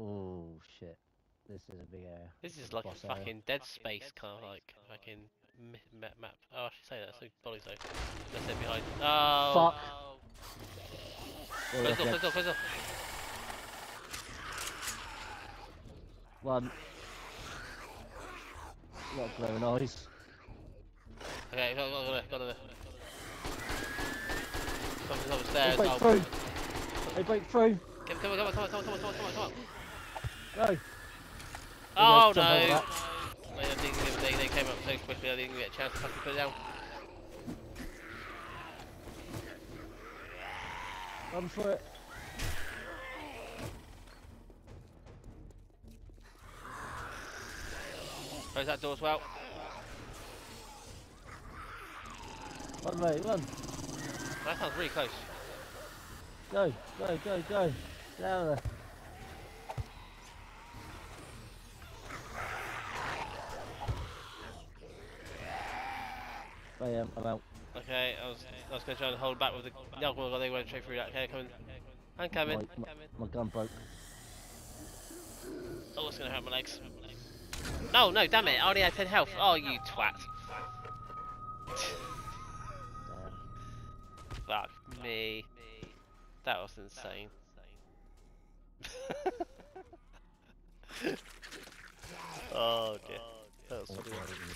Oh shit. This is a big area. This is like a Boss area. fucking Dead Space kind of like fucking map. map. Oh, I should say that. So body zone. Let's say behind. Oh. Fuck. Close off, close off, close off. One. Got glowing eyes. Okay, got go, go, go, go, go. Something's They upstairs. break Oh, through. They break through. Come, come on, come on, come on, come on, come on, come on, come on. Go. Oh jump no! that. They, didn't give- they, they came up so quickly I didn't get a chance to fucking put it down. Run for it. Close that door as well. Run, mate, run. That sounds really close. Go, go, go, go. Get out of there. I am, I'm out. Okay, I was I was gonna try and hold back with the no, well, they went straight through that. Okay, coming. I'm coming. Right, my, my gun broke. Oh, it's gonna hurt my legs. No, no, damn it! I only had 10 health. Oh, you twat. Fuck me. That was insane. oh dear. That was Oh, funny.